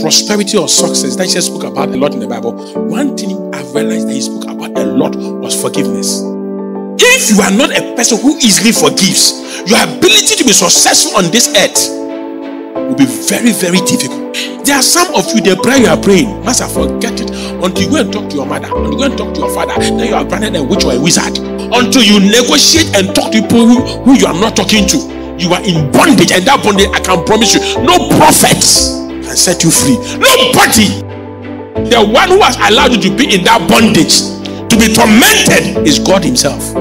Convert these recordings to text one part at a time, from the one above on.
prosperity or success that Jesus spoke about a lot in the Bible, one thing I've realized that he spoke about a lot was forgiveness. If you are not a person who easily forgives, your ability to be successful on this earth will be very, very difficult. There are some of you, the prayer you are praying, Master, forget it until you go and talk to your mother, until you go and talk to your father. Then you are branded a witch or a wizard. Until you negotiate and talk to people who, who you are not talking to, you are in bondage, and that bondage, I can promise you, no prophets set you free. Nobody. The one who has allowed you to be in that bondage, to be tormented, is God Himself.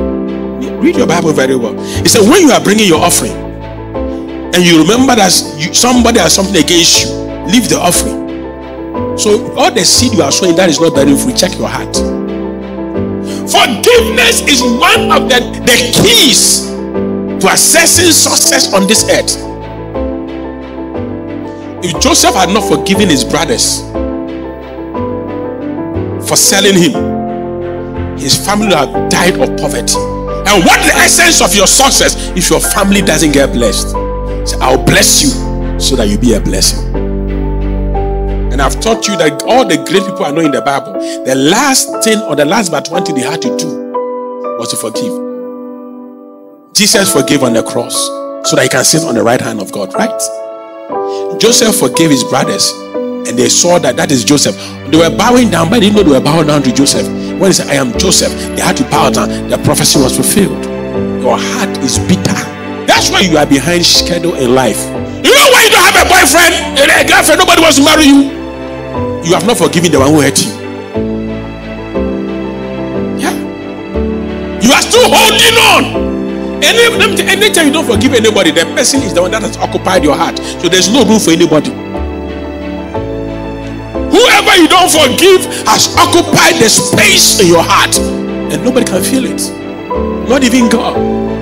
Read your Bible very well. He said, when you are bringing your offering, and you remember that you, somebody has something against you, leave the offering. So all the seed you are sowing that is not bearing fruit, check your heart. Forgiveness is one of the, the keys to assessing success on this earth. If Joseph had not forgiven his brothers for selling him, his family would have died of poverty. And what the essence of your success if your family doesn't get blessed? I'll bless you so that you be a blessing. And I've taught you that all the great people I know in the Bible, the last thing or the last but one thing they had to do was to forgive. Jesus forgave on the cross so that he can sit on the right hand of God, right? Joseph forgave his brothers and they saw that that is Joseph. They were bowing down, but they didn't know they were bowing down to Joseph. When he said, I am Joseph, they had to bow down. The prophecy was fulfilled. Your heart is bitter. That's why you are behind schedule in life. You know why you don't have a boyfriend and a girlfriend, nobody wants to marry you. You have not forgiven the one who hurt you. Yeah. You are still holding on. Any, anytime you don't forgive anybody, the person is the one that has occupied your heart. So there's no room for anybody. Whoever you don't forgive has occupied the space in your heart, and nobody can feel it. Not even God.